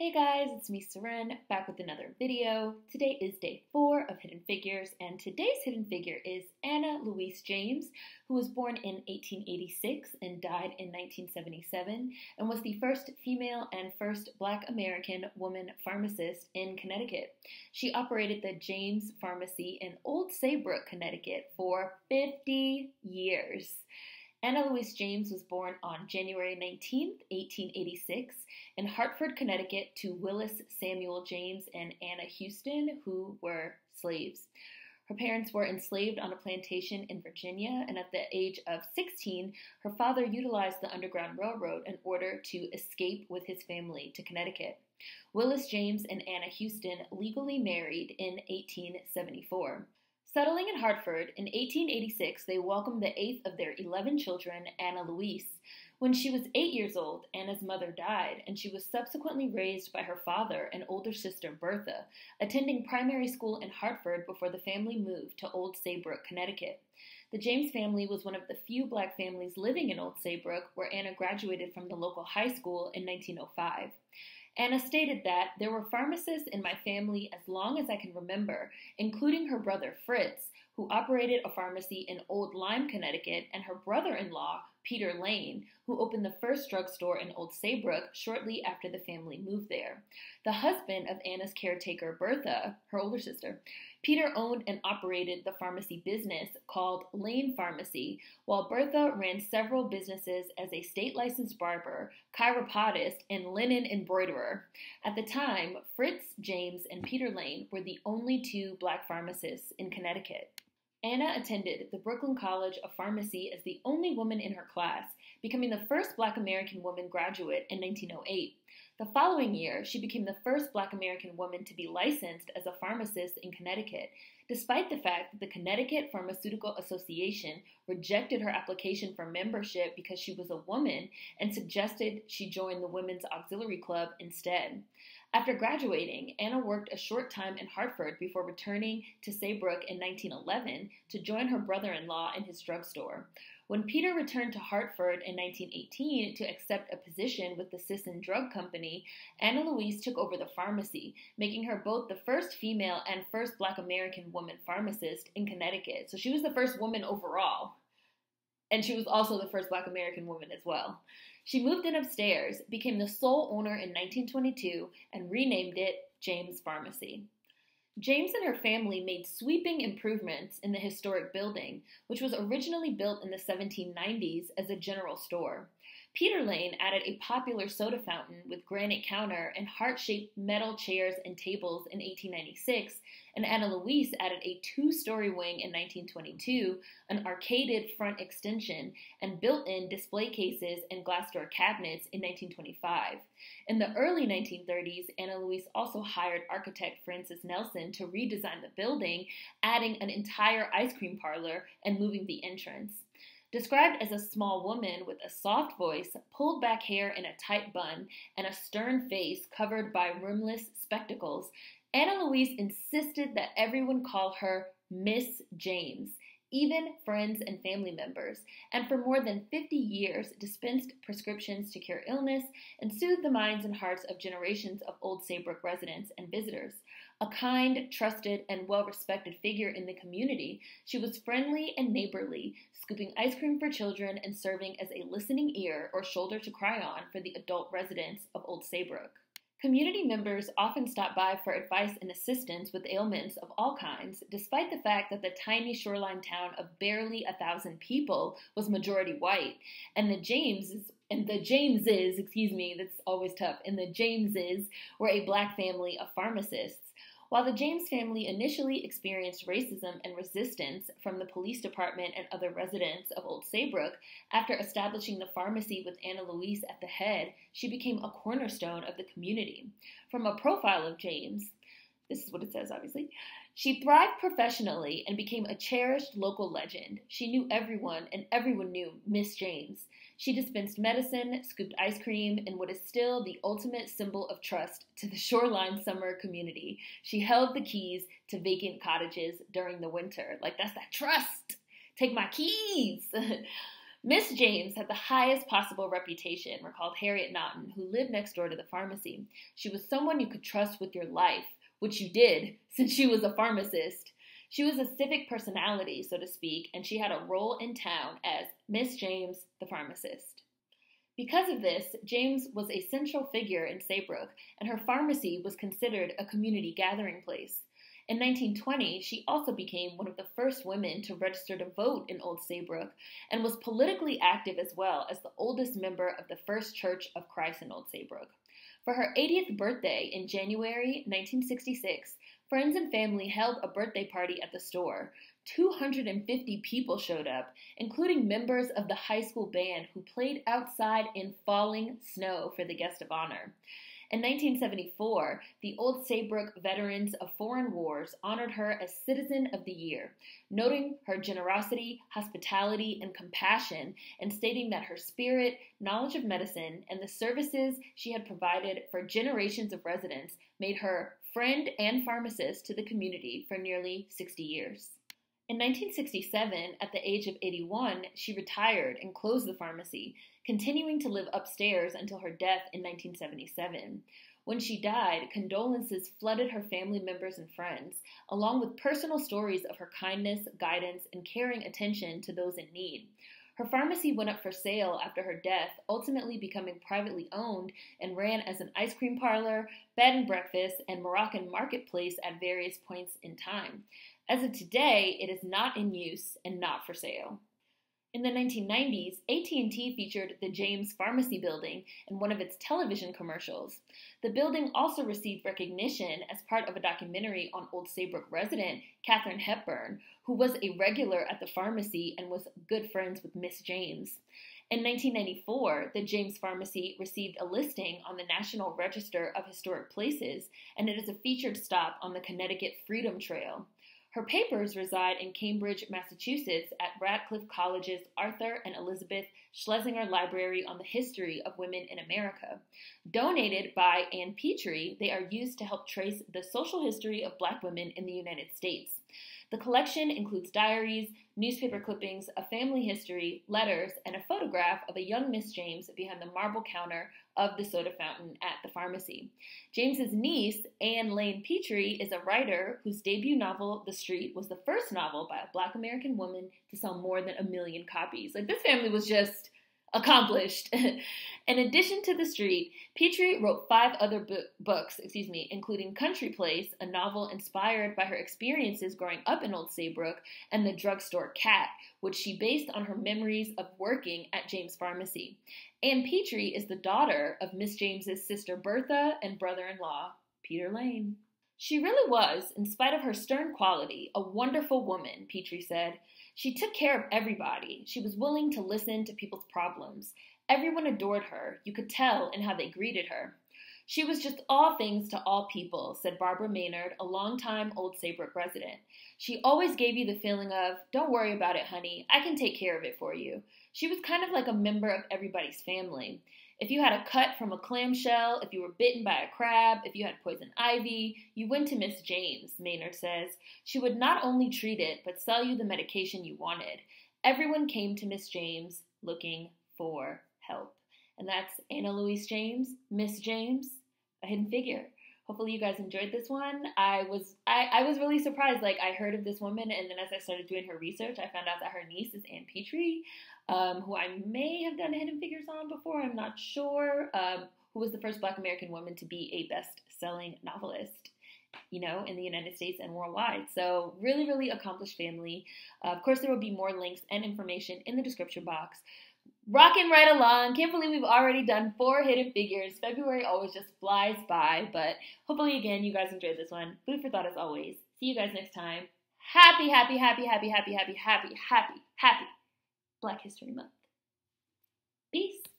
Hey guys, it's me Seren, back with another video. Today is day four of Hidden Figures, and today's hidden figure is Anna Louise James, who was born in 1886 and died in 1977, and was the first female and first black American woman pharmacist in Connecticut. She operated the James Pharmacy in Old Saybrook, Connecticut for 50 years. Anna Louise James was born on January 19, 1886, in Hartford, Connecticut, to Willis Samuel James and Anna Houston, who were slaves. Her parents were enslaved on a plantation in Virginia, and at the age of 16, her father utilized the Underground Railroad in order to escape with his family to Connecticut. Willis James and Anna Houston legally married in 1874. Settling in Hartford in 1886, they welcomed the eighth of their 11 children, Anna Louise. When she was eight years old, Anna's mother died, and she was subsequently raised by her father and older sister, Bertha, attending primary school in Hartford before the family moved to Old Saybrook, Connecticut. The James family was one of the few black families living in Old Saybrook, where Anna graduated from the local high school in 1905. Anna stated that there were pharmacists in my family as long as I can remember, including her brother Fritz, who operated a pharmacy in Old Lyme, Connecticut, and her brother in law, Peter Lane, who opened the first drugstore in Old Saybrook shortly after the family moved there. The husband of Anna's caretaker, Bertha, her older sister, Peter owned and operated the pharmacy business called Lane Pharmacy, while Bertha ran several businesses as a state licensed barber, chiropodist, and linen embroiderer. At the time, Fritz, James, and Peter Lane were the only two black pharmacists in Connecticut. Anna attended the Brooklyn College of Pharmacy as the only woman in her class, becoming the first black American woman graduate in 1908. The following year, she became the first black American woman to be licensed as a pharmacist in Connecticut, despite the fact that the Connecticut Pharmaceutical Association rejected her application for membership because she was a woman and suggested she join the Women's Auxiliary Club instead. After graduating, Anna worked a short time in Hartford before returning to Saybrook in 1911 to join her brother in law in his drugstore. When Peter returned to Hartford in 1918 to accept a position with the Sisson Drug Company, Anna Louise took over the pharmacy, making her both the first female and first black American woman pharmacist in Connecticut. So she was the first woman overall. And she was also the first black American woman as well. She moved in upstairs, became the sole owner in 1922, and renamed it James Pharmacy. James and her family made sweeping improvements in the historic building, which was originally built in the 1790s as a general store. Peter Lane added a popular soda fountain with granite counter and heart-shaped metal chairs and tables in 1896, and Anna Louise added a two-story wing in 1922, an arcaded front extension, and built-in display cases and glass door cabinets in 1925. In the early 1930s, Anna Louise also hired architect Francis Nelson to redesign the building, adding an entire ice cream parlor and moving the entrance. Described as a small woman with a soft voice, pulled back hair in a tight bun, and a stern face covered by rimless spectacles, Anna Louise insisted that everyone call her Miss James, even friends and family members, and for more than 50 years dispensed prescriptions to cure illness and soothed the minds and hearts of generations of Old Saybrook residents and visitors. A kind, trusted, and well respected figure in the community, she was friendly and neighborly, scooping ice cream for children and serving as a listening ear or shoulder to cry on for the adult residents of Old Saybrook. Community members often stop by for advice and assistance with ailments of all kinds, despite the fact that the tiny shoreline town of barely a thousand people was majority white, and the Jameses and the Jameses, excuse me, that's always tough, and the Jameses were a black family of pharmacists. While the James family initially experienced racism and resistance from the police department and other residents of Old Saybrook, after establishing the pharmacy with Anna Louise at the head, she became a cornerstone of the community. From a profile of James, this is what it says, obviously. She thrived professionally and became a cherished local legend. She knew everyone, and everyone knew Miss James. She dispensed medicine, scooped ice cream, and what is still the ultimate symbol of trust to the shoreline summer community. She held the keys to vacant cottages during the winter. Like, that's that trust. Take my keys. Miss James had the highest possible reputation, recalled Harriet Naughton, who lived next door to the pharmacy. She was someone you could trust with your life, which you did, since she was a pharmacist. She was a civic personality, so to speak, and she had a role in town as Miss James, the pharmacist. Because of this, James was a central figure in Saybrook, and her pharmacy was considered a community gathering place. In 1920, she also became one of the first women to register to vote in Old Saybrook and was politically active as well as the oldest member of the First Church of Christ in Old Saybrook. For her 80th birthday in January 1966, friends and family held a birthday party at the store. 250 people showed up, including members of the high school band who played outside in falling snow for the guest of honor. In 1974, the Old Saybrook Veterans of Foreign Wars honored her as Citizen of the Year, noting her generosity, hospitality, and compassion, and stating that her spirit, knowledge of medicine, and the services she had provided for generations of residents made her friend and pharmacist to the community for nearly 60 years. In 1967, at the age of 81, she retired and closed the pharmacy, continuing to live upstairs until her death in 1977. When she died, condolences flooded her family members and friends, along with personal stories of her kindness, guidance, and caring attention to those in need. Her pharmacy went up for sale after her death, ultimately becoming privately owned and ran as an ice cream parlor, bed and breakfast, and Moroccan marketplace at various points in time. As of today, it is not in use and not for sale. In the 1990s, AT&T featured the James Pharmacy building in one of its television commercials. The building also received recognition as part of a documentary on Old Saybrook resident Katharine Hepburn, who was a regular at the pharmacy and was good friends with Miss James. In 1994, the James Pharmacy received a listing on the National Register of Historic Places, and it is a featured stop on the Connecticut Freedom Trail. Her papers reside in Cambridge, Massachusetts at Radcliffe College's Arthur and Elizabeth Schlesinger Library on the History of Women in America. Donated by Ann Petry, they are used to help trace the social history of black women in the United States. The collection includes diaries, newspaper clippings, a family history, letters, and a photograph of a young Miss James behind the marble counter of the soda fountain at the pharmacy. James's niece, Anne Lane Petry, is a writer whose debut novel, The Street, was the first novel by a black American woman to sell more than a million copies. Like this family was just accomplished. In addition to The Street, Petry wrote five other books, excuse me, including Country Place, a novel inspired by her experiences growing up in Old Saybrook, and The Drugstore Cat, which she based on her memories of working at James Pharmacy. Ann Petry is the daughter of Miss James's sister Bertha and brother-in-law Peter Lane. She really was, in spite of her stern quality, a wonderful woman, Petry said. She took care of everybody. She was willing to listen to people's problems. Everyone adored her. You could tell in how they greeted her. She was just all things to all people, said Barbara Maynard, a longtime Old Saybrook resident. She always gave you the feeling of, don't worry about it, honey, I can take care of it for you. She was kind of like a member of everybody's family. If you had a cut from a clamshell, if you were bitten by a crab, if you had poison ivy, you went to Miss James, Maynard says. She would not only treat it, but sell you the medication you wanted. Everyone came to Miss James looking for help. And that's Anna Louise James, Miss James, a hidden figure. Hopefully you guys enjoyed this one. I was I, I was really surprised. Like I heard of this woman and then as I started doing her research, I found out that her niece is Anne Petry um, who I may have done Hidden Figures on before, I'm not sure, um, who was the first black American woman to be a best selling novelist. You know, in the United States and worldwide. So, really, really accomplished family. Uh, of course, there will be more links and information in the description box. Rocking right along. Can't believe we've already done four hidden figures. February always just flies by, but hopefully, again, you guys enjoyed this one. Food for thought as always. See you guys next time. Happy, happy, happy, happy, happy, happy, happy, happy, happy Black History Month. Peace.